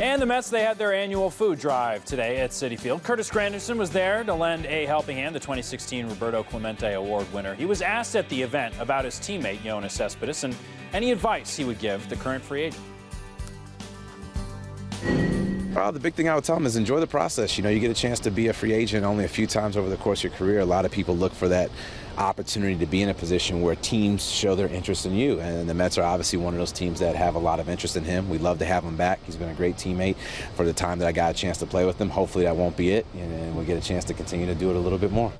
And the Mets, they had their annual food drive today at Citi Field. Curtis Granderson was there to lend a helping hand, the 2016 Roberto Clemente Award winner. He was asked at the event about his teammate, Yoenis Cespedes, and any advice he would give the current free agent. Well, the big thing I would tell them is enjoy the process. You know, you get a chance to be a free agent only a few times over the course of your career. A lot of people look for that opportunity to be in a position where teams show their interest in you. And the Mets are obviously one of those teams that have a lot of interest in him. We'd love to have him back. He's been a great teammate for the time that I got a chance to play with him. Hopefully that won't be it, and we get a chance to continue to do it a little bit more.